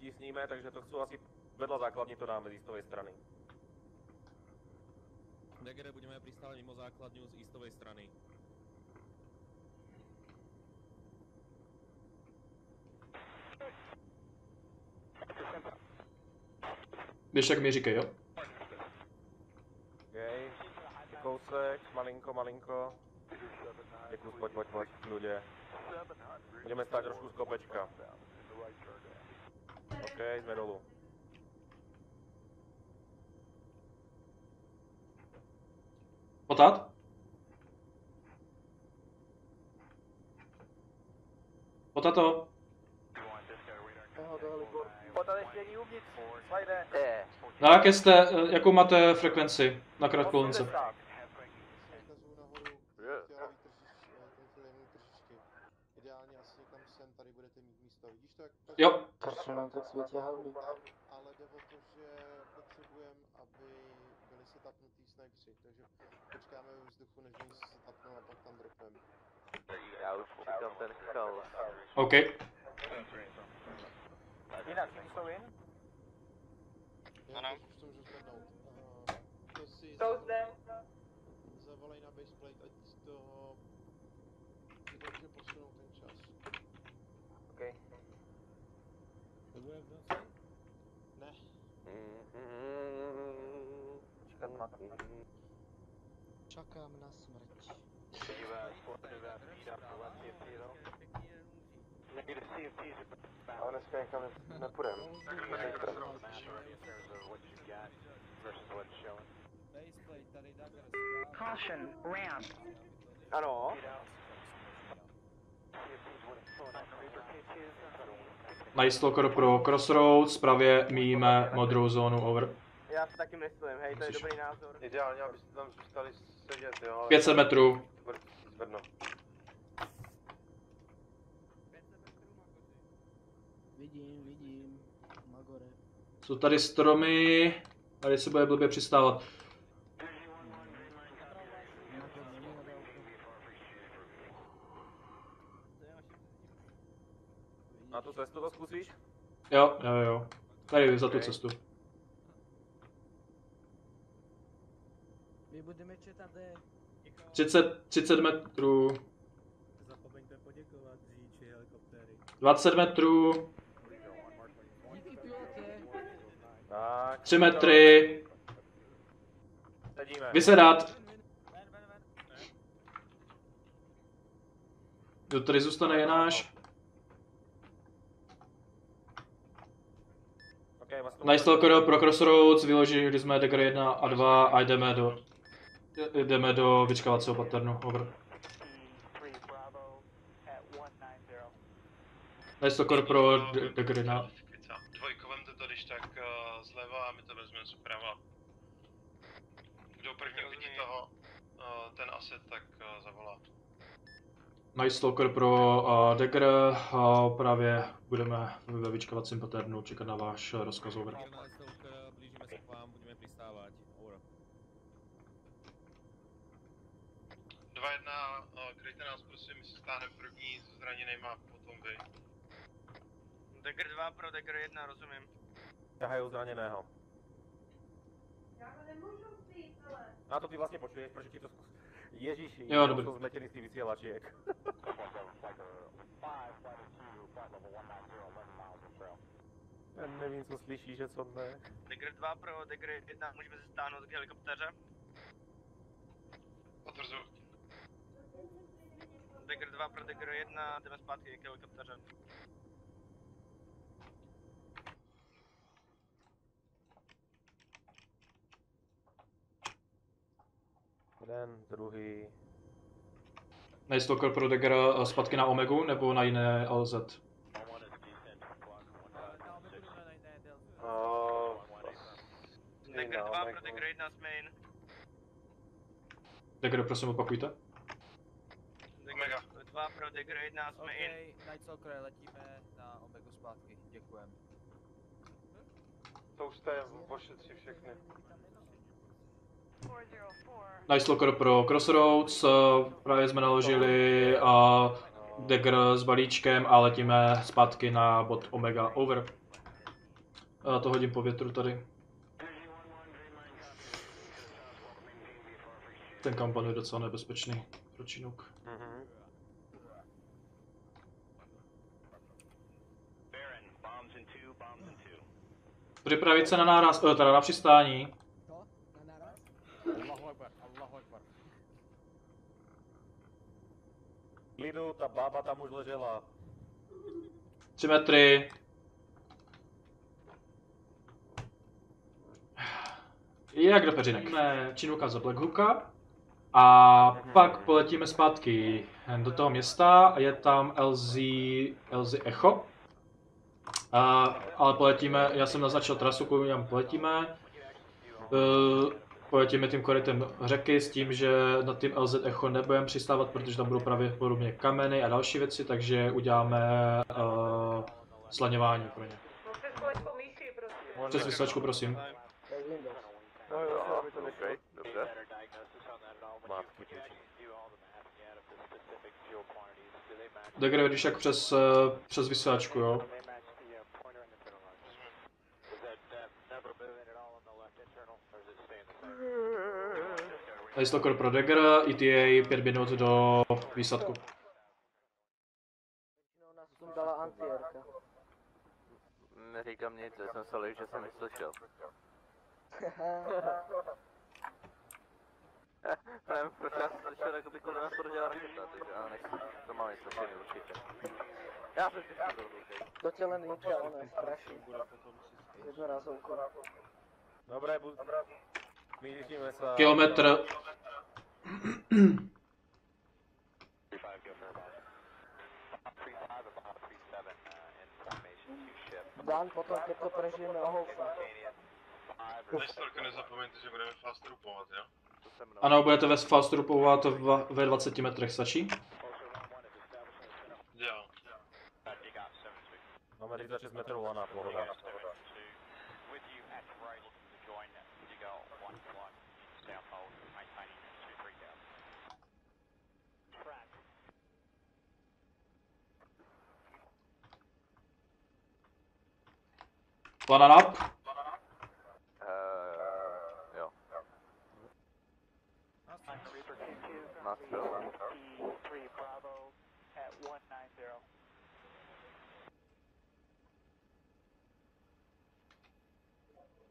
vidíme, takže to jsou asi vedle základní to dáme z eastovej strany. Degere, budeme pristávať mimo základňu z eastovej strany. Běž jak mi říkej, jo? Okay. Kousek, malinko, malinko. Děkuji, pojď, pojď, pojď, v. Budeme stát trošku z kopečka. OK, jsme dolů. Potat? Potato? Potat ještě není uvnitř, slajde. Na jaké jste, eh, jakou máte frekvenci na krátkolunce? 80. Vzkazuju nahoru, chtěla tržiště, ten filmní tržiště. Ideálně asi někam sem, tady budete mít Vidíš to, jak Jo. tak, ale jde o to, že potřebujeme, aby byli setupnutý snipři, takže počkáme ve vzduchu, než oni se setupnou a pak tam dropneme. Já už čekám ten chaos. OK. Jinak, jsou in? Já Ano. teď už to můžu zvednout. Uh, to si Jsou zde. zavolej na baseplate, ať to dobře posunou ten čas. OK. Ne, Čekat maky. Čakám na smrť. Ale dneska někam nepůjdem. Caution, ramp. Ano. Najistokor pro Crossroads, pravě míjíme modrou zónu, over. Já si taky myslím, hej, to je dobrý názor. Ideálně, abyste tam zůstali sedět, jo, ale... 500 metrů. Zvednout. Vidím, vidím. Magore. Jsou tady stromy, tady se bude blbě přistávat. Na tu cestu to zkusíš? Jo, jo, jo. Tady za tu cestu. My budeme čekat, kde? 30, 30 metrů, Zapomeňte poděkovat řidiči helikoptéry. 20 metrů, Díky pilotě. Tak. 3 metry, vysedat. Kdo tady zůstane je náš. Vás to Najstalker pro Crossroads, vyložili jsme Dagger 1 a 2 a jdeme do, jdeme do vyčkávacího paternu, over. Najstalker pro D- Dagger 1. Dvojko, vemte to když tak uh, zleva a my to vezmeme zprava. Kdo první uvidí toho, uh, ten asset, tak uh, zavolá. Night Stalker pro uh, Dagger, uh, právě budeme ve vyčkávacím paternu čekat na váš uh, rozkaz over. Degere na Stalker, blížíme se k vám, budeme pristávat. Over. 2-1, uh, kryjte nás prosím, my se stáneme první s zraněnýma, potom vy. Dagger 2 pro Dagger 1, rozumím. Ťahají zraněného. Na to ty vlastně počuješ, proč ti to zkus... Ježíš, Jo, dobrý. jsou zmetěný z těch vysílačiek. Já nevím, co slyšíš, že co ne. Dagger 2 pro Dagger 1, můžeme se stáhnout k helikoptéře. Potvrzuji. Dagger 2 pro Dagger 1, jdeme zpátky k helikoptéře. Jeden, druhý. Night Stalker pro Dagger uh, zpátky na Omegu nebo na jiné LZ? Uh, Dagger 2 pro Dagger 1 z main. Dagger, prosím opakujte. Dagger 2 pro Dagger 1 z main. Night Stalker, letíme na Omegu zpátky. Děkujem. To už jste ošetři všechny. Night Stalker pro Crossroads, uh, právě jsme naložili uh, Dagger s balíčkem a letíme zpátky na bod Omega over. Já to hodím po větru tady. Ten kampan je docela nebezpečný pro Chinook. Připravit se na náraz, eh, teda na přistání. Klidu, ta bába tam už ležela. 3 metry. Jak do peřinek. Jdeme Chinooka za Black Hooka. A pak poletíme zpátky do toho města a je tam LZ, LZ Echo. A, ale poletíme, já jsem naznačil trasu, kvůli nám poletíme. Uh, poletíme tím korytem řeky s tím, že na tím LZ Echo nebudeme přistávat, protože tam budou pravděpodobně kameny a další věci, takže uděláme uh, slaňování pro ně. Přes vysílačku, prosím. Dobře. Když jak přes, uh, přes vysílačku, jo. Listokor pro Dagger, ETA 5 minut do výsadku. Neříkám nic, já jsem se že jsem neslyšel. Nevím, proč já jsem slyšel, jako by kolem nás prodělala raketa, takže já nechci, to mám něco slyšený určitě. Já jsem si to To tě len ono je strašný. Jednorázovko. Dobré, bu... Kilometr. Dan, potom keď to prežijeme o Holfa. Nestorko, nezapomeňte, že budeme fast troopovat, jo? Ano, budete ve fast troopovat v- ve 20 metrech, stačí? Jo. Máme 36 metrů lana, pohoda. Plan up. Uh, jo. Nastřel.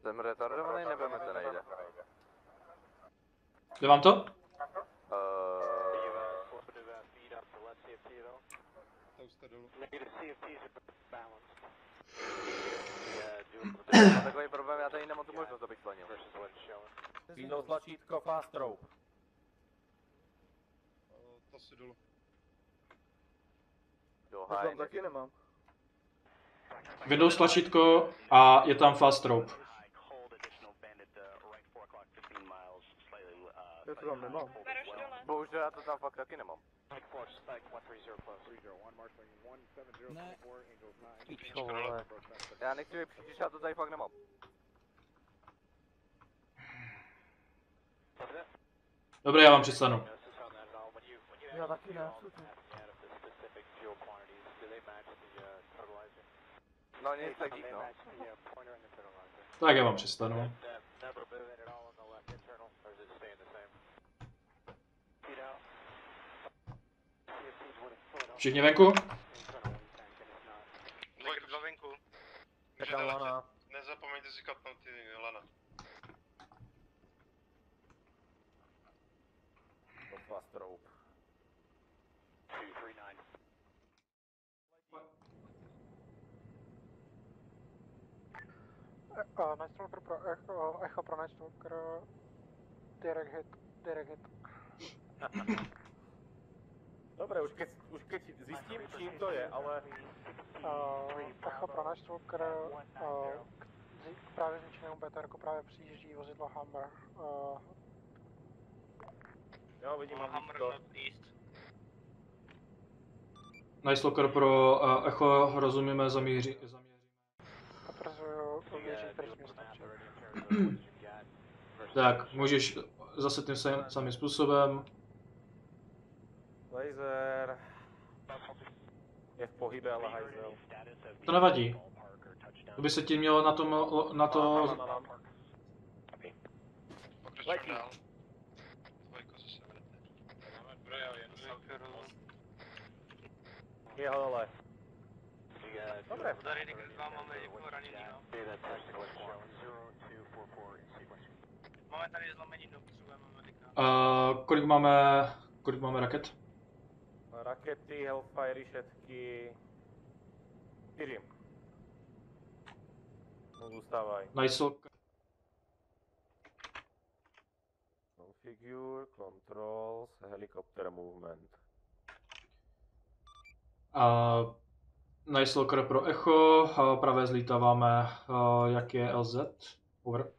Jsem retardovaný nebo mi to nejde? Jde vám to? To mám takový problém, já tady nemám tu možnost, abych slanil. Windows tlačítko fast rope. To si dolů. Do háje. nemám. Windows tlačítko a je tam fast rope. Já to tam nemám. Bohužel já to tam fakt taky nemám. Ne, Pičo, vole. Já nechci příliš, já to tady fakt nemám. Dobré, já vám přistanu. Já taky ne. No nic, tak dík, no. Tak já vám přistanu. Všichni venku? Dvojka dva venku. Lana. Nezapomeňte si kapnout ty lana. To fast rope. Uh, Night Stalker pro Echo, Echo pro Night Stalker. Direct hit, direct hit. Dobré, už keď, už keď zjistím, čím to je, ale... Uh, Echo pro Night Stalker. Uh, k, zi- k právě zničenému BTR právě přijíždí vozidlo Hammer. Uh, Jo, vidím Hammer hamíčko. East. Nice locker pro uh, Echo, rozumíme, zamíří. zamíří. potvrzuju. Tak, můžeš zase tím sam- samým způsobem. Laser. Je v pohybe, ale hajzel. To nevadí. To by se ti mělo na, tom, na to... Vedete. Jeho dole. Dobré. Tady Dick 2 máme někoho raněného. Máme tady zlomeninu, potřebujeme medika. Uh, kolik máme, kolik máme raket? Rakety, Hellfire, všetky... Čtyři. No, zůstávají. Nice. Configure, controls, helicopter movement. Uh, nice locker pro Echo, uh, pravé zlítáváme, uh, jak je LZ. Over.